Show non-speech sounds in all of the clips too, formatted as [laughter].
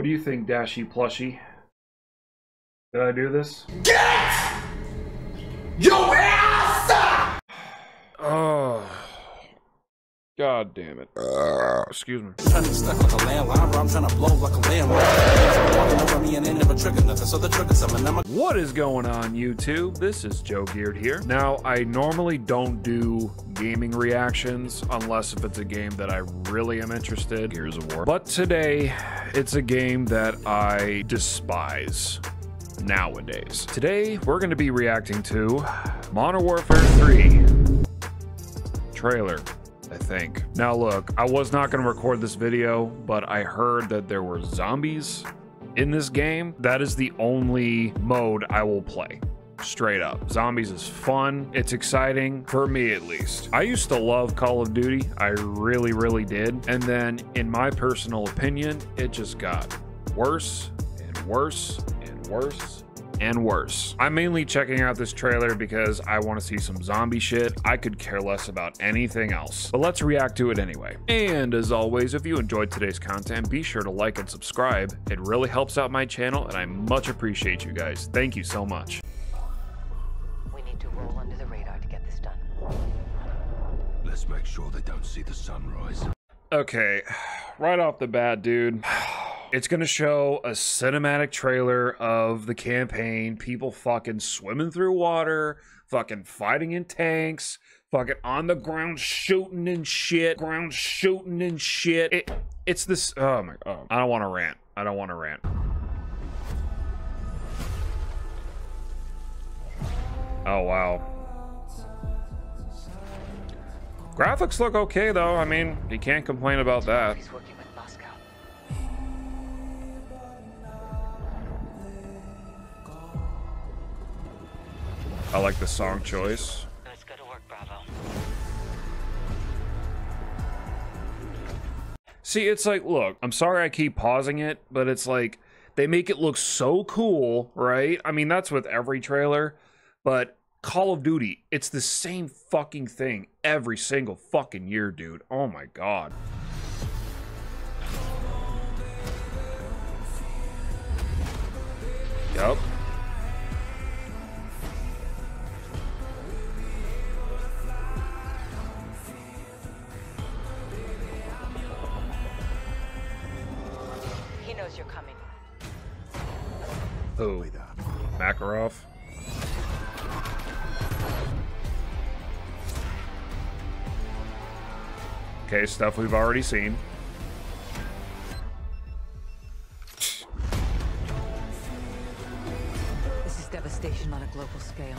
What do you think, Dashy Plushie? Did I do this? Get your ass! Oh. God damn it. Uh, excuse me. Trying to stuck like a landline, bro. I'm trying to blow like a landline. So the What is going on YouTube? This is Joe Geared here. Now, I normally don't do gaming reactions unless if it's a game that I really am interested. Gears of War. But today, it's a game that I despise nowadays. Today, we're going to be reacting to Modern Warfare 3 trailer. I think. Now look, I was not going to record this video, but I heard that there were zombies in this game. That is the only mode I will play. Straight up. Zombies is fun. It's exciting, for me at least. I used to love Call of Duty. I really, really did. And then, in my personal opinion, it just got worse and worse and worse and worse. I'm mainly checking out this trailer because I want to see some zombie shit. I could care less about anything else. But let's react to it anyway. And as always, if you enjoyed today's content, be sure to like and subscribe. It really helps out my channel and I much appreciate you guys. Thank you so much. We need to roll under the radar to get this done. Let's make sure they don't see the sunrise. Okay, [sighs] right off the bat, dude. It's gonna show a cinematic trailer of the campaign, people fucking swimming through water, fucking fighting in tanks, fucking on the ground shooting and shit, ground shooting and shit. It, it's this. Oh my. Oh, I don't want to rant. I don't want to rant. Oh wow. Graphics look okay though. I mean, you can't complain about that. I like the song choice. Let's go to work, Bravo. See, it's like, look, I'm sorry I keep pausing it, but it's like they make it look so cool, right? I mean, that's with every trailer, but Call of Duty, it's the same fucking thing every single fucking year, dude. Oh my god. Yep. Okay, stuff we've already seen. This is devastation on a global scale.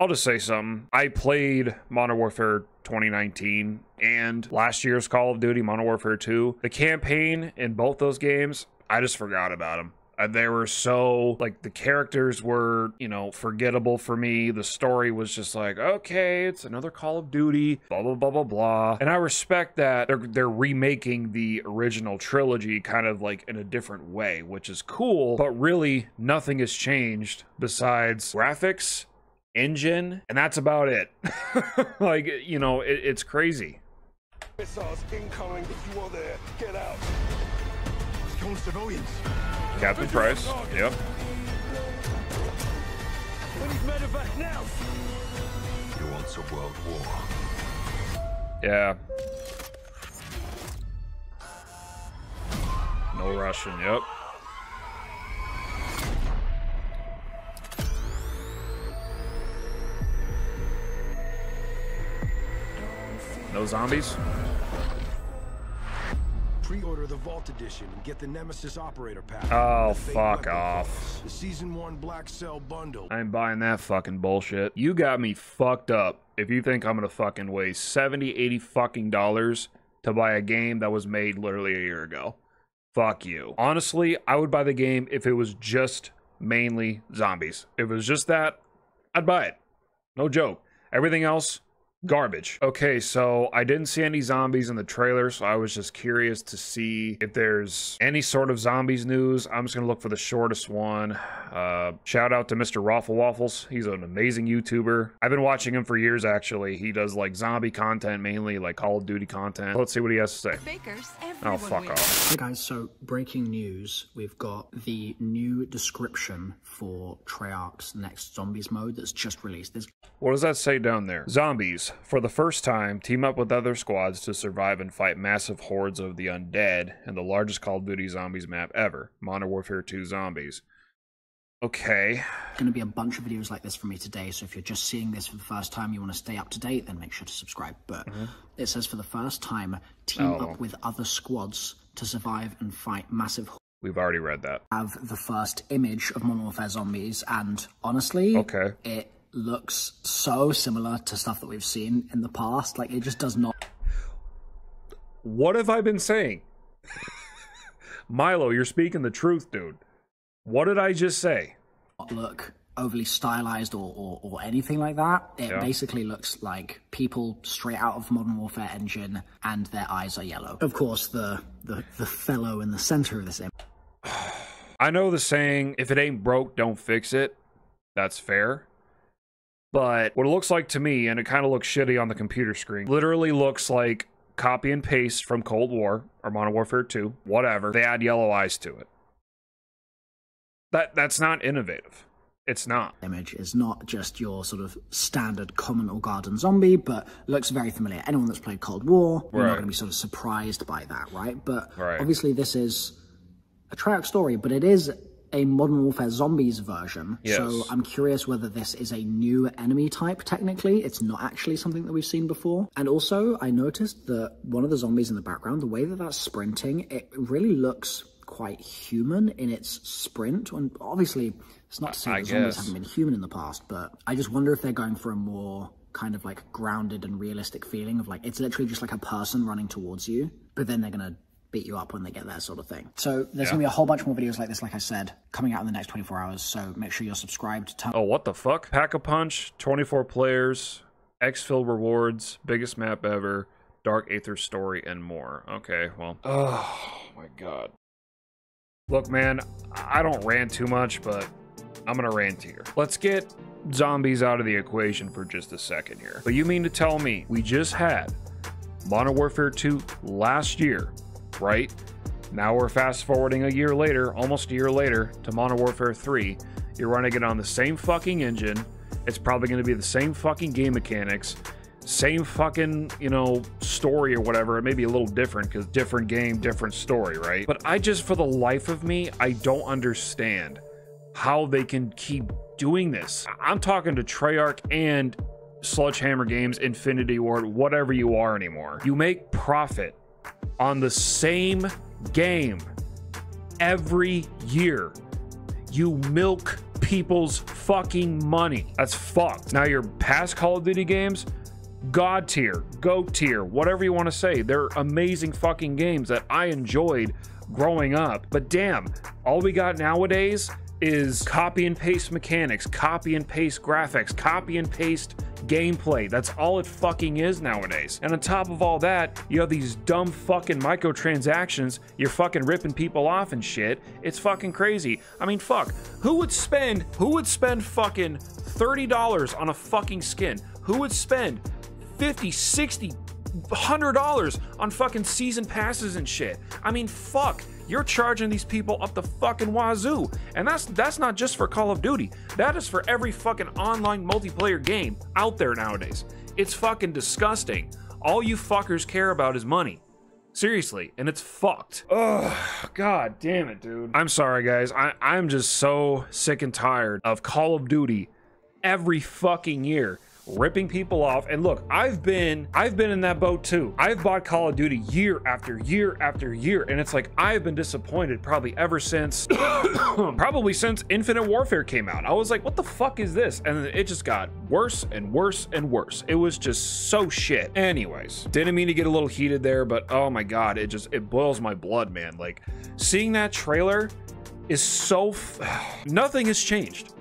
I'll just say something. I played Modern Warfare 2019 and last year's Call of Duty Modern Warfare 2. The campaign in both those games, I just forgot about them. Uh, they were so like the characters were you know forgettable for me the story was just like okay it's another call of duty blah blah blah blah blah and i respect that they're they're remaking the original trilogy kind of like in a different way which is cool but really nothing has changed besides graphics engine and that's about it [laughs] like you know it, it's crazy Missiles incoming if you are there. Get out. Killing civilians. Captain price yep We need. You want a world war? yeah no russian yep no zombies Pre-order the Vault Edition and get the Nemesis Operator Pack. Oh, fuck off. The Season 1 Black Cell Bundle. I ain't buying that fucking bullshit. You got me fucked up if you think I'm gonna fucking waste 70, 80 fucking dollars to buy a game that was made literally a year ago. Fuck you. Honestly, I would buy the game if it was just mainly zombies. If it was just that, I'd buy it. No joke. Everything else, Garbage. Okay, so I didn't see any zombies in the trailer, so I was just curious to see if there's any sort of zombies news. I'm just gonna look for the shortest one. Uh, shout out to Mr. RoflWaffles. He's an amazing YouTuber. I've been watching him for years actually. He does like zombie content mainly, like Call of Duty content. Let's see what he has to say. Bakers, Oh, fuck wins. off. Hey guys, so breaking news. We've got the new description for Treyarch's next Zombies mode that's just released. There's What does that say down there? Zombies. For the first time, team up with other squads to survive and fight massive hordes of the undead in the largest Call of Duty Zombies map ever. Modern Warfare 2 Zombies. Okay. going to be a bunch of videos like this for me today, so if you're just seeing this for the first time, you want to stay up to date, then make sure to subscribe. But mm-hmm. it says for the first time, team Oh. up with other squads to survive and fight massive We've already read that. have the first image of Modern Warfare Zombies, and honestly, Okay. it looks so similar to stuff that we've seen in the past. Like, it just does not What have I been saying? [laughs] Milo, you're speaking the truth, dude. What did I just say? look overly stylized or, or, or anything like that. It Yeah. basically looks like people straight out of Modern Warfare Engine, and their eyes are yellow. Of course, the the, the fellow in the center of this image [sighs] I know the saying, if it ain't broke, don't fix it. That's fair. But what it looks like to me, and it kind of looks shitty on the computer screen, literally looks like copy and paste from Cold War or Modern Warfare 2, whatever. They add yellow eyes to it. That that's not innovative. It's not. image is not just your sort of standard common or garden zombie, but looks very familiar. Anyone that's played Cold War, you're Right. not going to be sort of surprised by that, right? But Right. obviously, this is a Treyarch story, but it is a Modern Warfare Zombies version. So I'm curious whether this is a new enemy type. Technically, it's not actually something that we've seen before. And also, I noticed that one of the zombies in the background, the way that that's sprinting, it really looks quite human in its sprint. And obviously, it's not to say I that zombies guess. haven't been human in the past, but I just wonder if they're going for a more kind of like grounded and realistic feeling of like it's literally just like a person running towards you, but then they're gonna beat you up when they get there, sort of thing. So there's gonna be a whole bunch more videos like this, like I said, coming out in the next 24 hours. So make sure you're subscribed. Turn Oh, what the fuck? Pack a Punch, 24 players, Exfil rewards, biggest map ever, Dark Aether story, and more. Okay, well. [sighs] Oh my god. Look, man, I don't rant too much, but I'm gonna rant here. Let's get zombies out of the equation for just a second here. But you mean to tell me we just had Modern Warfare 2 last year, right? Now we're fast forwarding a year later, almost a year later, to Modern Warfare 3. You're running it on the same fucking engine. It's probably going to be the same fucking game mechanics, same fucking, you know, story or whatever. It may be a little different because different game, different story, right? But I just, for the life of me, I don't understand how they can keep doing this. I'm talking to Treyarch and Sledgehammer Games, Infinity Ward, whatever you are anymore. You make profit on the same game every year. You milk people's fucking money. That's fucked. Now, your past Call of Duty games, God tier, GOAT tier, whatever you want to say, they're amazing fucking games that I enjoyed growing up. But damn, all we got nowadays is copy and paste mechanics, copy and paste graphics, copy and paste gameplay. That's all it fucking is nowadays. And on top of all that, you have these dumb fucking microtransactions. You're fucking ripping people off and shit. It's fucking crazy. I mean, fuck. Who would spend who would spend fucking $30 on a fucking skin? Who would spend 50, 60, hundred dollars on fucking season passes and shit. I mean, fuck. You're charging these people up the fucking wazoo, and that's that's not just for Call of Duty. That is for every fucking online multiplayer game out there nowadays. It's fucking disgusting. All you fuckers care about is money. Seriously, and it's fucked. Oh, god damn it, dude. I'm sorry, guys. I, I'm just so sick and tired of Call of Duty every fucking year ripping people off. And look i've been i've been in that boat too. I've bought call of duty year after year after year. And it's like i've been disappointed probably ever since [coughs] probably since infinite warfare came out. I was like what the fuck is this? And it just got worse and worse and worse. It was just so shit. Anyways didn't mean to get a little heated there but oh my god it just it boils my blood man. Like seeing that trailer is so [sighs] nothing has changed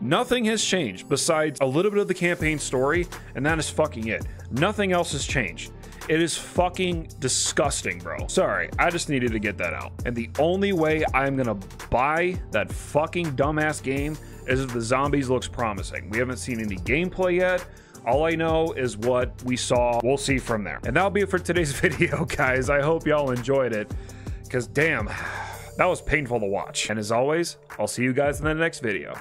Nothing has changed besides a little bit of the campaign story, and that is fucking it. Nothing else has changed. It is fucking disgusting, bro. Sorry, I just needed to get that out. And the only way I'm gonna buy that fucking dumbass game is if the zombies looks promising. We haven't seen any gameplay yet. All I know is what we saw. We'll see from there. And that'll be it for today's [laughs] video, guys. I hope y'all enjoyed it. Because damn, [sighs] that was painful to watch. And as always, I'll see you guys in the next video.